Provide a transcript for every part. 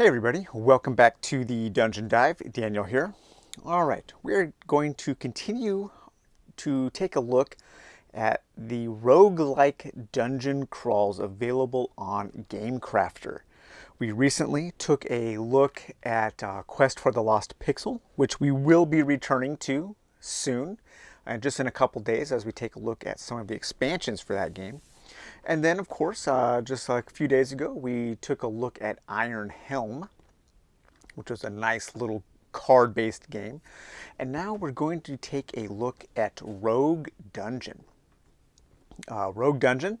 Hey everybody, welcome back to the Dungeon Dive. Daniel here. All right, we're going to continue to take a look at the roguelike dungeon crawls available on GameCrafter. We recently took a look at uh, Quest for the Lost Pixel, which we will be returning to soon, and just in a couple days as we take a look at some of the expansions for that game. And then, of course, uh, just like a few days ago, we took a look at Iron Helm, which was a nice little card-based game. And now we're going to take a look at Rogue Dungeon. Uh, Rogue Dungeon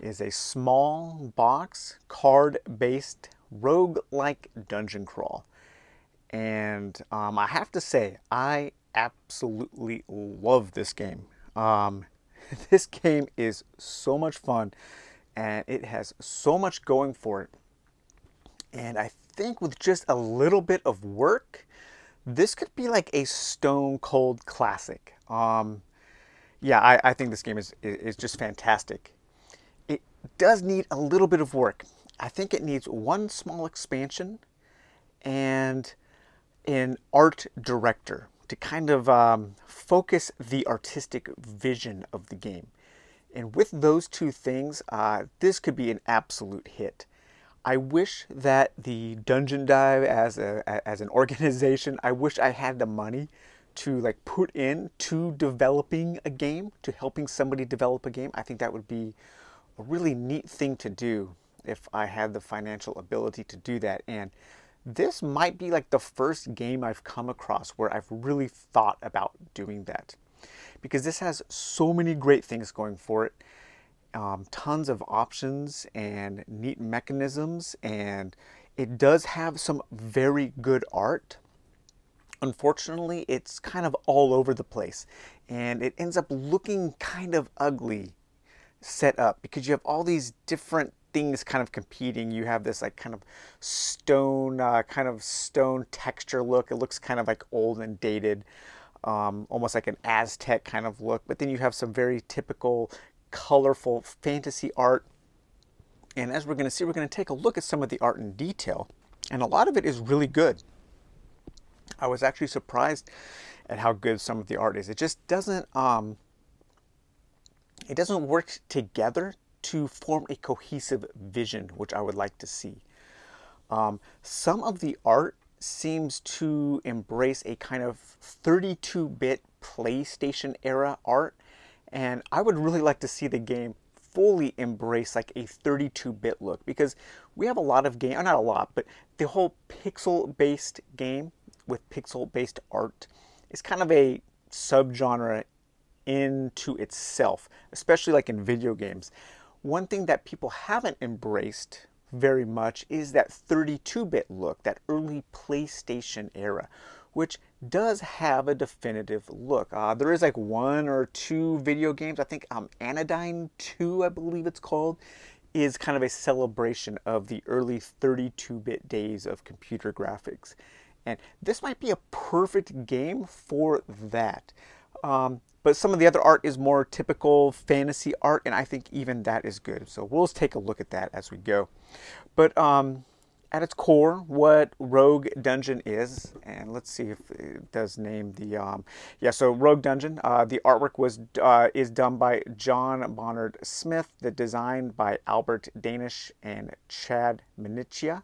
is a small box, card-based, rogue-like dungeon crawl. And um, I have to say, I absolutely love this game. Um, this game is so much fun and it has so much going for it. And I think with just a little bit of work, this could be like a stone cold classic. Um, yeah, I, I, think this game is, is just fantastic. It does need a little bit of work. I think it needs one small expansion and an art director to kind of um, focus the artistic vision of the game. And with those two things, uh, this could be an absolute hit. I wish that the Dungeon Dive as a as an organization, I wish I had the money to like put in to developing a game, to helping somebody develop a game. I think that would be a really neat thing to do if I had the financial ability to do that. And this might be like the first game I've come across where I've really thought about doing that. Because this has so many great things going for it. Um, tons of options and neat mechanisms and it does have some very good art. Unfortunately, it's kind of all over the place and it ends up looking kind of ugly set up because you have all these different things kind of competing. You have this like kind of stone, uh, kind of stone texture look. It looks kind of like old and dated, um, almost like an Aztec kind of look. But then you have some very typical, colorful fantasy art. And as we're going to see, we're going to take a look at some of the art in detail. And a lot of it is really good. I was actually surprised at how good some of the art is. It just doesn't um, it doesn't work together to form a cohesive vision, which I would like to see. Um, some of the art seems to embrace a kind of 32-bit PlayStation era art, and I would really like to see the game fully embrace like a 32-bit look because we have a lot of game, not a lot, but the whole pixel-based game with pixel-based art is kind of a subgenre into itself, especially like in video games. One thing that people haven't embraced very much is that 32-bit look, that early PlayStation era, which does have a definitive look. Uh, there is like one or two video games, I think um, Anodyne 2, I believe it's called, is kind of a celebration of the early 32-bit days of computer graphics. And this might be a perfect game for that. Um, but some of the other art is more typical fantasy art, and I think even that is good. So we'll take a look at that as we go. But um, at its core, what Rogue Dungeon is, and let's see if it does name the um, yeah. So Rogue Dungeon, uh, the artwork was uh, is done by John Bonnard Smith, the design by Albert Danish and Chad Minichia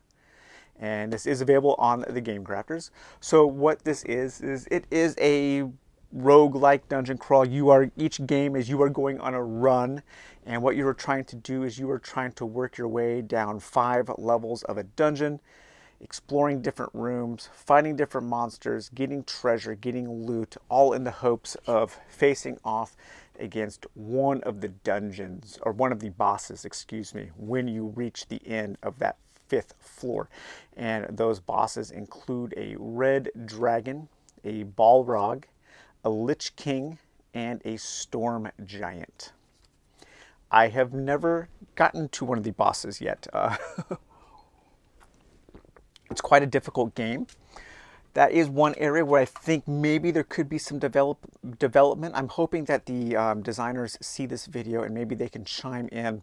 and this is available on the Game Crafters. So what this is is it is a rogue-like dungeon crawl. You are each game is you are going on a run, and what you are trying to do is you are trying to work your way down five levels of a dungeon, exploring different rooms, fighting different monsters, getting treasure, getting loot, all in the hopes of facing off against one of the dungeons or one of the bosses, excuse me, when you reach the end of that fifth floor. And those bosses include a red dragon, a balrog, a Lich King, and a Storm Giant. I have never gotten to one of the bosses yet. Uh, it's quite a difficult game. That is one area where I think maybe there could be some develop, development. I'm hoping that the um, designers see this video and maybe they can chime in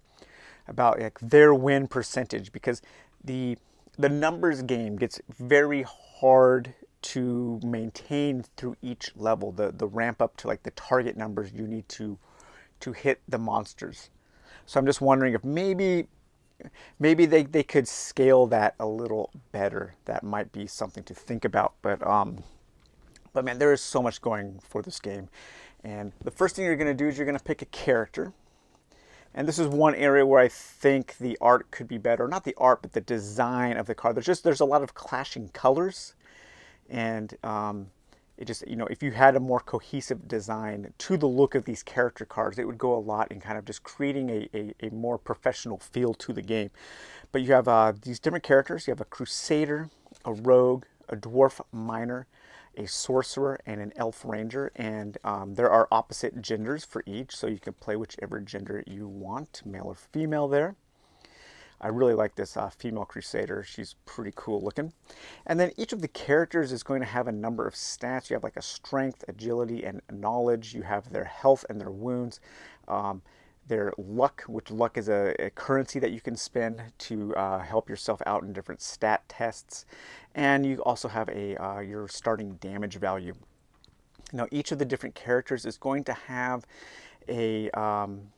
about like, their win percentage because the the numbers game gets very hard to maintain through each level. The the ramp up to like the target numbers you need to to hit the monsters. So I'm just wondering if maybe maybe they, they could scale that a little better. That might be something to think about. But um, but man, there is so much going for this game. And the first thing you're going to do is you're going to pick a character. And this is one area where I think the art could be better. Not the art, but the design of the card. There's just there's a lot of clashing colors, and um, it just you know if you had a more cohesive design to the look of these character cards, it would go a lot in kind of just creating a, a, a more professional feel to the game. But you have uh, these different characters. You have a crusader, a rogue, a dwarf miner, a sorcerer and an elf ranger and um, there are opposite genders for each so you can play whichever gender you want male or female there I really like this uh, female crusader. She's pretty cool looking. And then each of the characters is going to have a number of stats. You have like a strength agility and knowledge. You have their health and their wounds. Um, their luck, which luck is a, a, currency that you can spend to uh, help yourself out in different stat tests. And you also have a uh, your starting damage value. Now each of the different characters is going to have a um,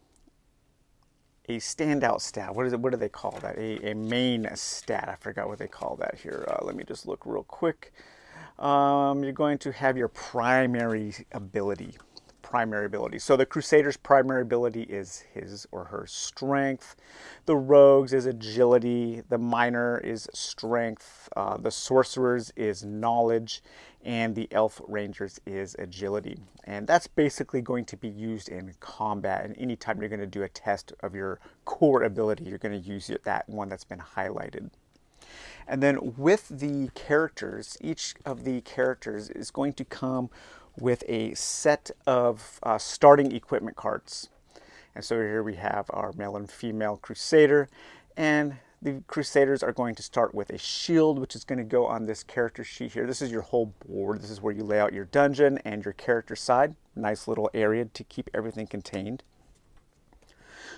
a standout stat. What is it? What do they call that? A, a main stat. I forgot what they call that here. Uh, let me just look real quick. Um, you're going to have your primary ability primary ability. So the Crusader's primary ability is his or her strength. The Rogue's is agility. The Miner is strength. Uh, the Sorcerer's is knowledge. And the Elf Ranger's is agility. And that's basically going to be used in combat. And anytime you're going to do a test of your core ability, you're going to use that one that's been highlighted. And then with the characters, each of the characters is going to come with a set of uh, starting equipment cards. And so here we have our male and female Crusader. And the Crusaders are going to start with a shield, which is going to go on this character sheet here. This is your whole board. This is where you lay out your dungeon and your character side. Nice little area to keep everything contained.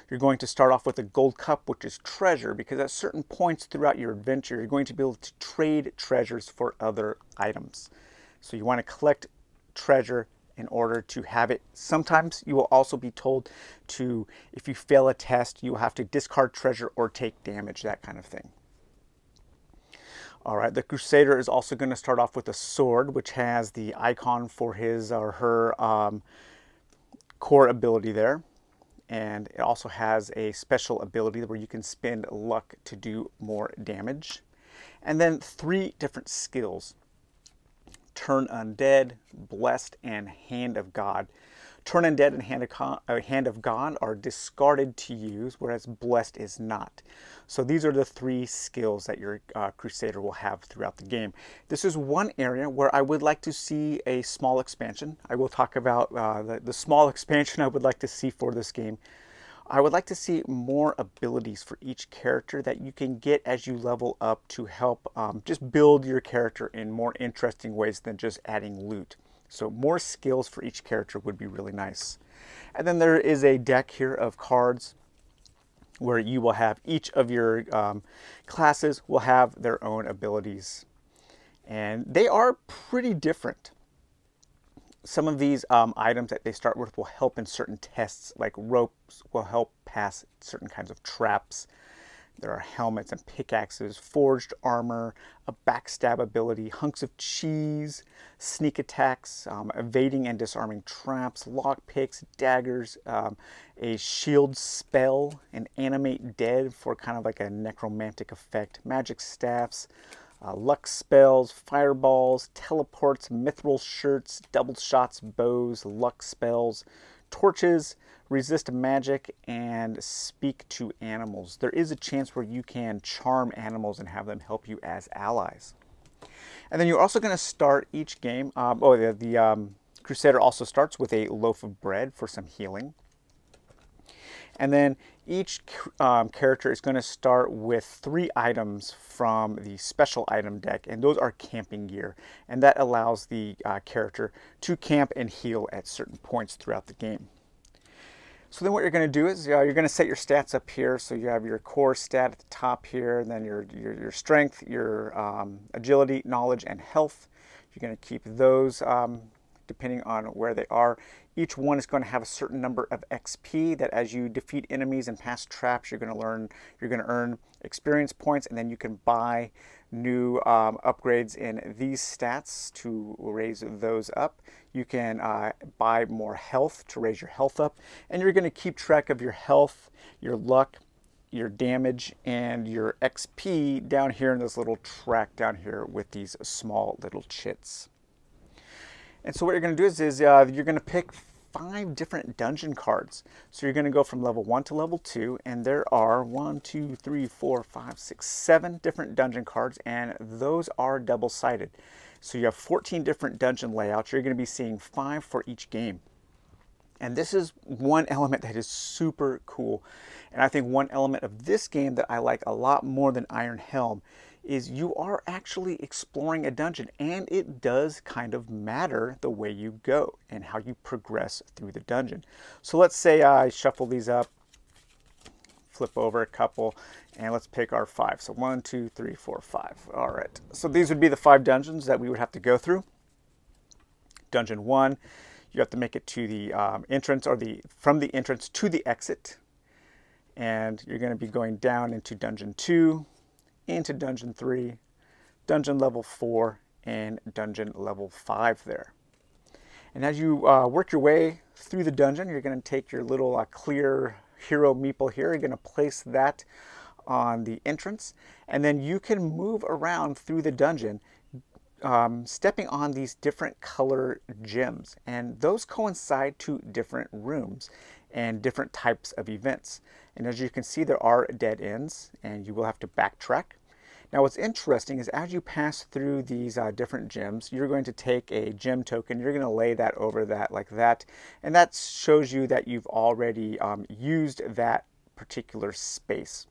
You're going to start off with a gold cup, which is treasure, because at certain points throughout your adventure, you're going to be able to trade treasures for other items. So you want to collect treasure in order to have it. Sometimes you will also be told to, if you fail a test, you will have to discard treasure or take damage, that kind of thing. All right, the Crusader is also going to start off with a sword, which has the icon for his or her um, core ability there. And it also has a special ability where you can spend luck to do more damage. And then three different skills turn undead, blessed, and hand of God. Turn undead and hand of, uh, hand of God are discarded to use, whereas blessed is not. So these are the three skills that your uh, Crusader will have throughout the game. This is one area where I would like to see a small expansion. I will talk about uh, the, the small expansion I would like to see for this game. I would like to see more abilities for each character that you can get as you level up to help um, just build your character in more interesting ways than just adding loot. So more skills for each character would be really nice. And then there is a deck here of cards where you will have each of your um, classes will have their own abilities. And they are pretty different some of these um, items that they start with will help in certain tests, like ropes will help pass certain kinds of traps. There are helmets and pickaxes, forged armor, a backstab ability, hunks of cheese, sneak attacks, um, evading and disarming traps, lockpicks, daggers, um, a shield spell, an animate dead for kind of like a necromantic effect, magic staffs, uh, luck spells, fireballs, teleports, mithril shirts, double shots, bows, luck spells, torches, resist magic, and speak to animals. There is a chance where you can charm animals and have them help you as allies. And then you're also going to start each game. Um, oh, the, the um, Crusader also starts with a loaf of bread for some healing. And then each um, character is going to start with three items from the special item deck, and those are camping gear. And that allows the uh, character to camp and heal at certain points throughout the game. So then what you're going to do is uh, you're going to set your stats up here. So you have your core stat at the top here, and then your, your, your strength, your um, agility, knowledge, and health. You're going to keep those um, depending on where they are. Each one is going to have a certain number of XP that as you defeat enemies and pass traps, you're going to learn, you're going to earn experience points, and then you can buy new um, upgrades in these stats to raise those up. You can uh, buy more health to raise your health up, and you're going to keep track of your health, your luck, your damage, and your XP down here in this little track down here with these small little chits. And so what you're going to do is, is uh, you're going to pick five different dungeon cards. So you're going to go from level 1 to level 2, and there are one, two, three, four, five, six, seven different dungeon cards, and those are double-sided. So you have 14 different dungeon layouts. You're going to be seeing five for each game. And this is one element that is super cool. And I think one element of this game that I like a lot more than Iron Helm is you are actually exploring a dungeon and it does kind of matter the way you go and how you progress through the dungeon. So let's say I shuffle these up, flip over a couple, and let's pick our five. So one, two, three, four, five. All right. So these would be the five dungeons that we would have to go through. Dungeon one, you have to make it to the um, entrance or the from the entrance to the exit. And you're going to be going down into dungeon two, into dungeon 3, dungeon level 4, and dungeon level 5 there. And as you uh, work your way through the dungeon, you're going to take your little uh, clear hero meeple here. You're going to place that on the entrance, and then you can move around through the dungeon, um, stepping on these different color gems. And those coincide to different rooms and different types of events. And as you can see, there are dead ends and you will have to backtrack. Now what's interesting is as you pass through these uh, different gems, you're going to take a gem token, you're going to lay that over that like that, and that shows you that you've already um, used that particular space.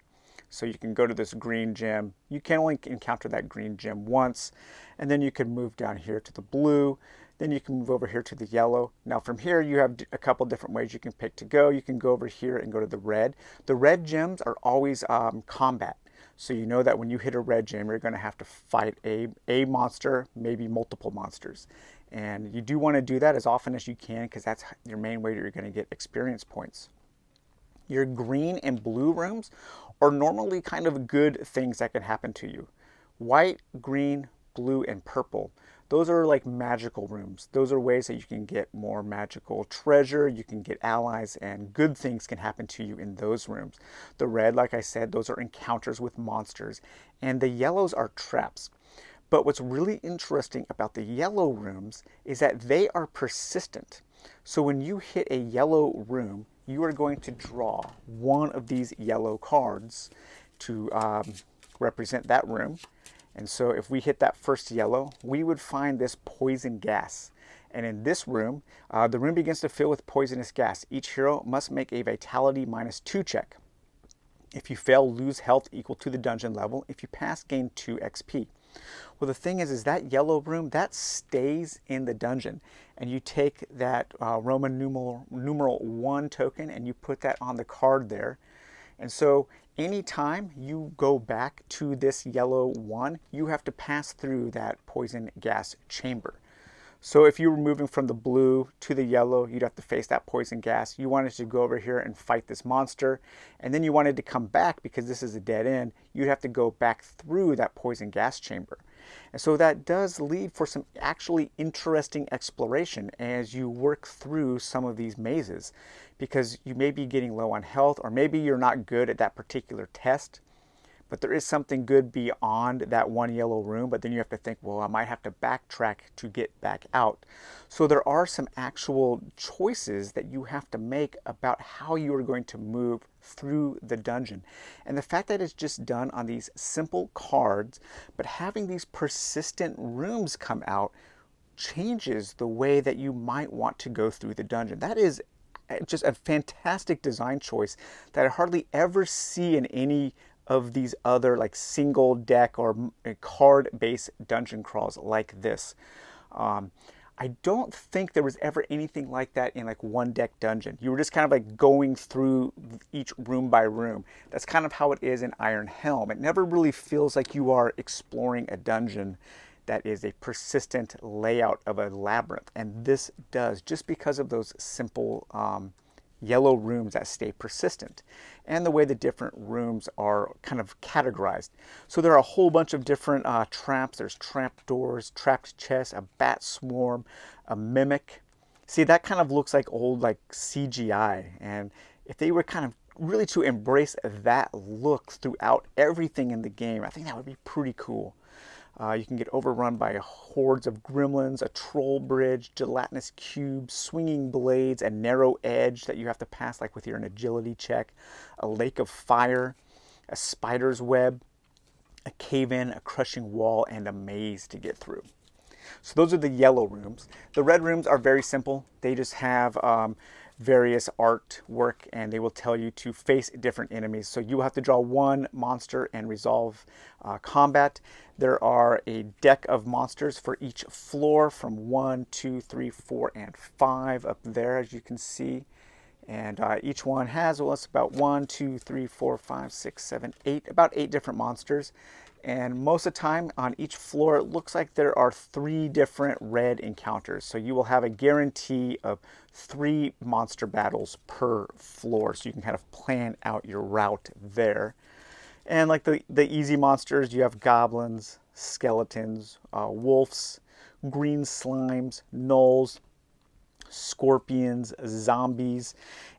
So you can go to this green gem. You can only encounter that green gem once, and then you can move down here to the blue. Then you can move over here to the yellow. Now from here, you have a couple different ways you can pick to go. You can go over here and go to the red. The red gems are always um, combat. So you know that when you hit a red gem, you're going to have to fight a, a monster, maybe multiple monsters. And you do want to do that as often as you can because that's your main way that you're going to get experience points. Your green and blue rooms are normally kind of good things that can happen to you. White, green, blue, and purple those are like magical rooms. Those are ways that you can get more magical treasure, you can get allies, and good things can happen to you in those rooms. The red, like I said, those are encounters with monsters, and the yellows are traps. But what's really interesting about the yellow rooms is that they are persistent. So when you hit a yellow room, you are going to draw one of these yellow cards to um, represent that room. And so if we hit that first yellow, we would find this poison gas. And in this room, uh, the room begins to fill with poisonous gas. Each hero must make a vitality minus two check. If you fail, lose health equal to the dungeon level. If you pass, gain 2 XP. Well, the thing is, is that yellow room, that stays in the dungeon. And you take that uh, Roman numeral, numeral 1 token and you put that on the card there. And so anytime you go back to this yellow one, you have to pass through that poison gas chamber. So if you were moving from the blue to the yellow, you'd have to face that poison gas. You wanted to go over here and fight this monster, and then you wanted to come back because this is a dead end, you'd have to go back through that poison gas chamber. And so that does lead for some actually interesting exploration as you work through some of these mazes because you may be getting low on health or maybe you're not good at that particular test but there is something good beyond that one yellow room but then you have to think well I might have to backtrack to get back out so there are some actual choices that you have to make about how you are going to move through the dungeon and the fact that it's just done on these simple cards but having these persistent rooms come out changes the way that you might want to go through the dungeon. That is eh, just a fantastic design choice that I hardly ever see in any of these other like single deck or card based dungeon crawls like this. Um, I don't think there was ever anything like that in like one deck dungeon. You were just kind of like going through each room by room. That's kind of how it is in Iron Helm. It never really feels like you are exploring a dungeon that is a persistent layout of a labyrinth. And this does, just because of those simple um, yellow rooms that stay persistent and the way the different rooms are kind of categorized. So there are a whole bunch of different uh, traps. There's trap doors, trapped chests, a bat swarm, a mimic. See, that kind of looks like old like CGI. And if they were kind of really to embrace that look throughout everything in the game, I think that would be pretty cool. Uh, you can get overrun by hordes of gremlins, a troll bridge, gelatinous cubes, swinging blades, a narrow edge that you have to pass like with your an agility check, a lake of fire, a spider's web, a cave-in, a crushing wall, and a maze to get through. So those are the yellow rooms. The red rooms are very simple. They just have um, various artwork and they will tell you to face different enemies. So you will have to draw one monster and resolve uh, combat. There are a deck of monsters for each floor from one, two, three, four, and five up there as you can see. And uh, each one has, well, it's about one, two, three, four, five, six, seven, eight, about eight different monsters. And most of the time on each floor, it looks like there are three different red encounters. So you will have a guarantee of three monster battles per floor. So you can kind of plan out your route there. And like the, the easy monsters, you have goblins, skeletons, uh, wolves, green slimes, gnolls, scorpions, zombies,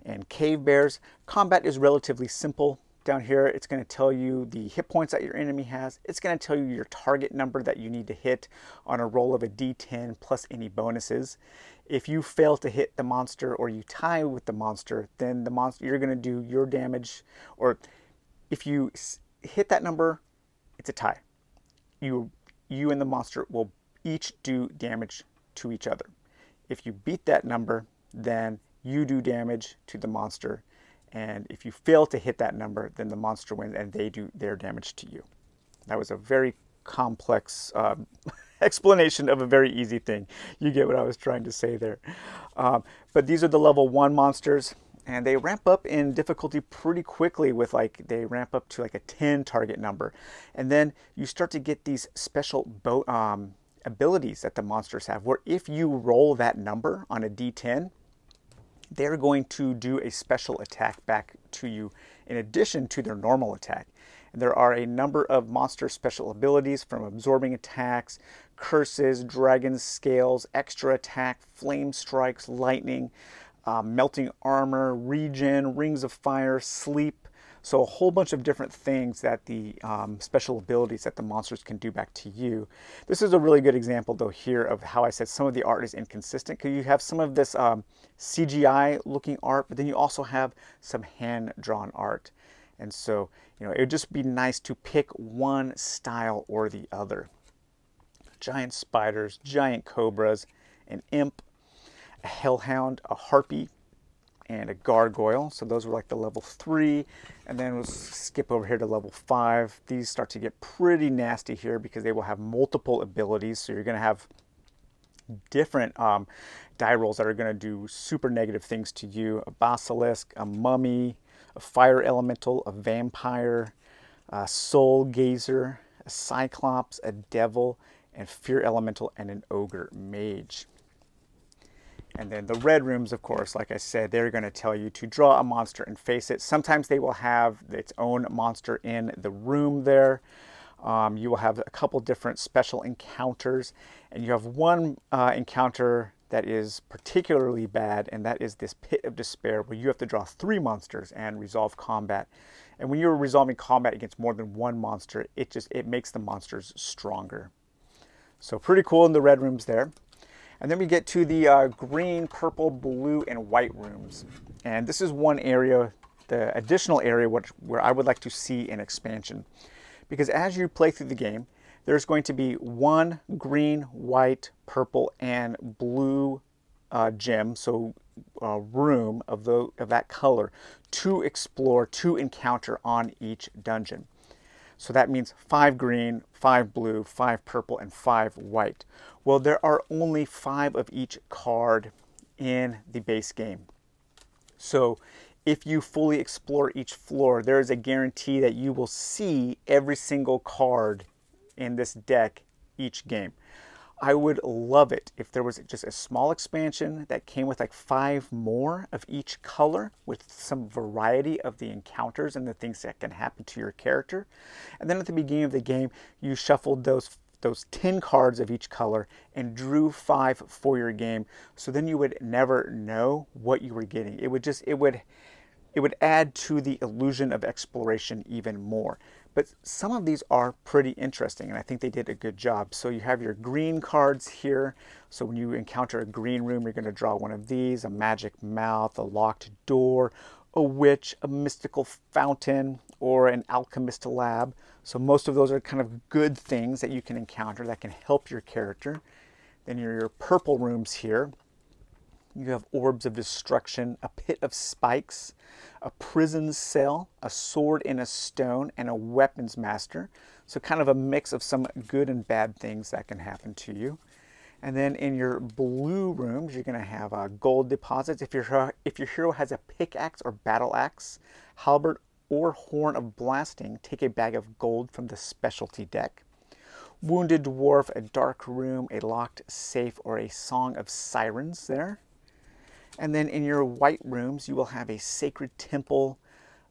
and cave bears. Combat is relatively simple. Down here, it's going to tell you the hit points that your enemy has. It's going to tell you your target number that you need to hit on a roll of a d10 plus any bonuses. If you fail to hit the monster or you tie with the monster, then the monster you're going to do your damage. Or if you hit that number, it's a tie. You you and the monster will each do damage to each other. If you beat that number, then you do damage to the monster and if you fail to hit that number, then the monster wins and they do their damage to you. That was a very complex um, explanation of a very easy thing. You get what I was trying to say there. Um, but these are the level one monsters and they ramp up in difficulty pretty quickly with like they ramp up to like a 10 target number and then you start to get these special um, abilities that the monsters have where if you roll that number on a d10 they're going to do a special attack back to you in addition to their normal attack. And there are a number of monster special abilities from absorbing attacks, curses, dragon scales, extra attack, flame strikes, lightning, uh, melting armor, regen, rings of fire, sleep, so a whole bunch of different things that the um, special abilities that the monsters can do back to you. This is a really good example though here of how I said some of the art is inconsistent because you have some of this um, CGI looking art, but then you also have some hand-drawn art. And so, you know, it would just be nice to pick one style or the other. Giant spiders, giant cobras, an imp, a hellhound, a harpy, and a gargoyle. So those were like the level three. And then we'll skip over here to level five. These start to get pretty nasty here because they will have multiple abilities. So you're going to have different um, die rolls that are going to do super negative things to you. A basilisk, a mummy, a fire elemental, a vampire, a soul gazer, a cyclops, a devil, and fear elemental, and an ogre mage. And then the red rooms, of course, like I said, they're going to tell you to draw a monster and face it. Sometimes they will have its own monster in the room there. Um, you will have a couple different special encounters, and you have one uh, encounter that is particularly bad, and that is this Pit of Despair, where you have to draw three monsters and resolve combat. And when you're resolving combat against more than one monster, it just it makes the monsters stronger. So pretty cool in the red rooms there. And then we get to the uh, green, purple, blue, and white rooms. And this is one area, the additional area which, where I would like to see an expansion. Because as you play through the game, there's going to be one green, white, purple, and blue uh, gem, so uh, room of, the, of that color to explore, to encounter on each dungeon. So that means five green, five blue, five purple, and five white. Well, there are only five of each card in the base game. So if you fully explore each floor, there is a guarantee that you will see every single card in this deck each game. I would love it if there was just a small expansion that came with like five more of each color with some variety of the encounters and the things that can happen to your character. And then at the beginning of the game, you shuffled those those 10 cards of each color and drew five for your game. So then you would never know what you were getting. It would just, it would, it would add to the illusion of exploration even more. But some of these are pretty interesting, and I think they did a good job. So you have your green cards here. So when you encounter a green room, you're going to draw one of these, a magic mouth, a locked door, a witch, a mystical fountain, or an alchemist lab. So most of those are kind of good things that you can encounter that can help your character. Then your purple rooms here. You have orbs of destruction, a pit of spikes, a prison cell, a sword in a stone, and a weapons master. So kind of a mix of some good and bad things that can happen to you. And then in your blue rooms, you're going to have uh, gold deposits. If your, if your hero has a pickaxe or battle axe, halberd or horn of blasting, take a bag of gold from the specialty deck. Wounded dwarf, a dark room, a locked safe, or a song of sirens there. And then in your white rooms, you will have a sacred temple,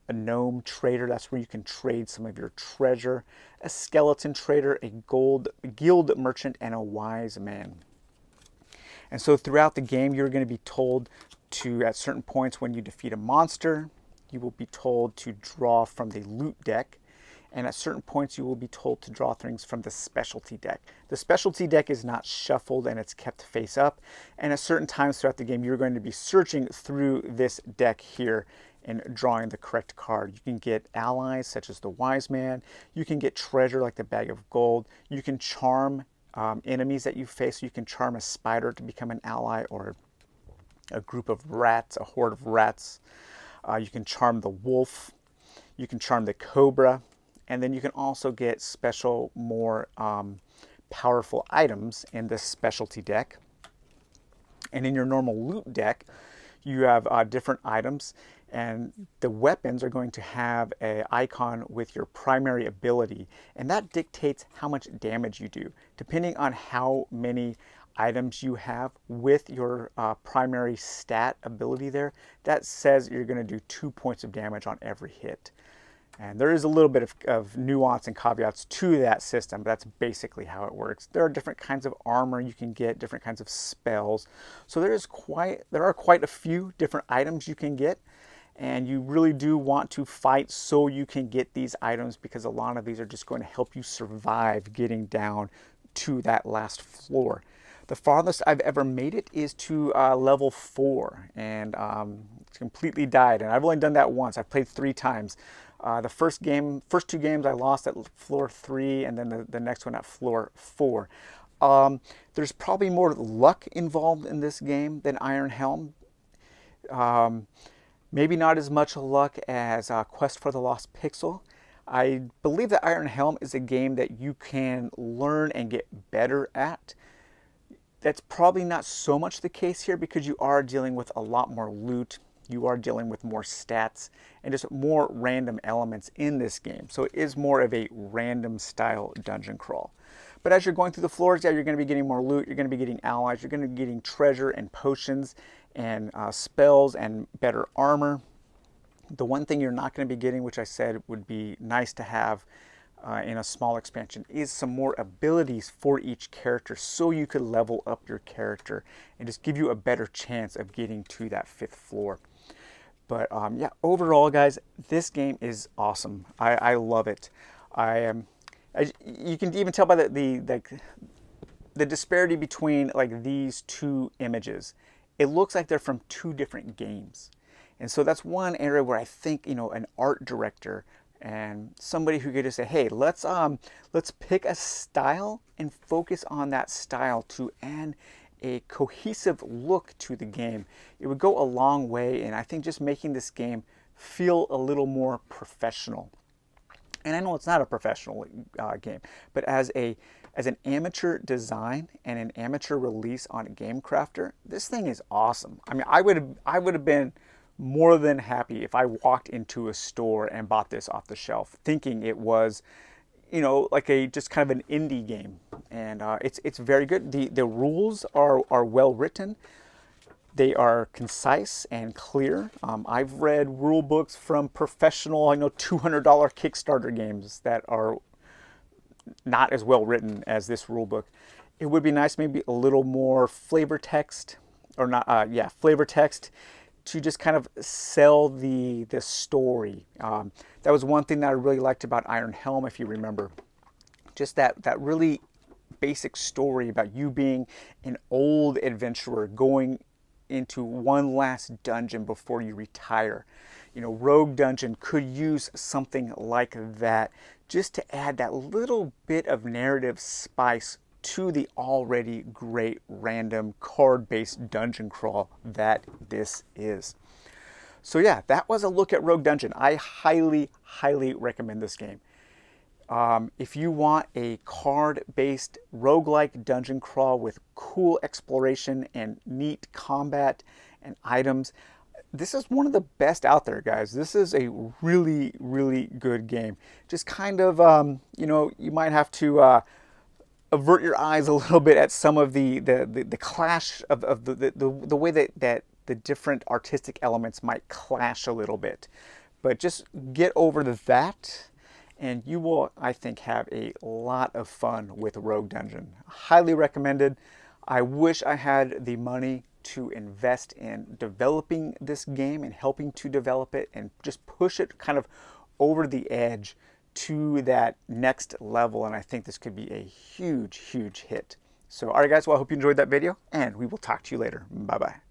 a gnome trader, that's where you can trade some of your treasure, a skeleton trader, a gold guild merchant, and a wise man. And so throughout the game, you're going to be told to, at certain points when you defeat a monster, you will be told to draw from the loot deck and at certain points you will be told to draw things from the specialty deck. The specialty deck is not shuffled and it's kept face up, and at certain times throughout the game you're going to be searching through this deck here and drawing the correct card. You can get allies such as the Wise Man, you can get treasure like the Bag of Gold, you can charm um, enemies that you face, you can charm a spider to become an ally or a group of rats, a horde of rats. Uh, you can charm the wolf, you can charm the cobra, and then you can also get special, more um, powerful items in this specialty deck. And in your normal loot deck, you have uh, different items and the weapons are going to have an icon with your primary ability and that dictates how much damage you do. Depending on how many items you have with your uh, primary stat ability there, that says you're going to do two points of damage on every hit. And there is a little bit of, of, nuance and caveats to that system, but that's basically how it works. There are different kinds of armor you can get, different kinds of spells. So there is quite there are quite a few different items you can get, and you really do want to fight so you can get these items because a lot of these are just going to help you survive getting down to that last floor. The farthest I've ever made it is to uh, level four, and um, it's completely died. And I've only done that once. I've played three times. Uh, the first game, first two games I lost at floor three, and then the, the next one at floor four. Um, there's probably more luck involved in this game than Iron Helm. Um, maybe not as much luck as uh, Quest for the Lost Pixel. I believe that Iron Helm is a game that you can learn and get better at. That's probably not so much the case here because you are dealing with a lot more loot you are dealing with more stats and just more random elements in this game. So it is more of a random style dungeon crawl. But as you're going through the floors, yeah, you're going to be getting more loot, you're going to be getting allies, you're going to be getting treasure and potions and uh, spells and better armor. The one thing you're not going to be getting, which I said would be nice to have uh, in a small expansion, is some more abilities for each character so you could level up your character and just give you a better chance of getting to that fifth floor. But um, yeah, overall, guys, this game is awesome. I, I love it. I am. Um, you can even tell by the, the the the disparity between like these two images. It looks like they're from two different games, and so that's one area where I think you know an art director and somebody who could just say, hey, let's um let's pick a style and focus on that style to and a cohesive look to the game, it would go a long way and I think just making this game feel a little more professional. and I know it's not a professional uh, game, but as a as an amateur design and an amateur release on Game Crafter, this thing is awesome. I mean, I would I would have been more than happy if I walked into a store and bought this off the shelf, thinking it was, you know, like a just kind of an indie game. And uh, it's it's very good. the The rules are are well written. They are concise and clear. Um, I've read rule books from professional, I know, $200 Kickstarter games that are not as well written as this rule book. It would be nice maybe a little more flavor text, or not, uh, yeah, flavor text to just kind of sell the, the story. Um, that was one thing that I really liked about Iron Helm, if you remember. Just that, that really basic story about you being an old adventurer going into one last dungeon before you retire. You know, Rogue Dungeon could use something like that just to add that little bit of narrative spice to the already great random card-based dungeon crawl that this is. So yeah, that was a look at Rogue Dungeon. I highly, highly recommend this game. Um, if you want a card-based roguelike dungeon crawl with cool exploration and neat combat and items, this is one of the best out there, guys. This is a really, really good game. Just kind of, um, you know, you might have to uh, avert your eyes a little bit at some of the the, the, the clash of, of the, the, the way that, that the different artistic elements might clash a little bit. But just get over that and you will, I think, have a lot of fun with Rogue Dungeon. Highly recommended. I wish I had the money to invest in developing this game and helping to develop it and just push it kind of over the edge to that next level. And I think this could be a huge, huge hit. So, all right, guys, well, I hope you enjoyed that video, and we will talk to you later. Bye-bye.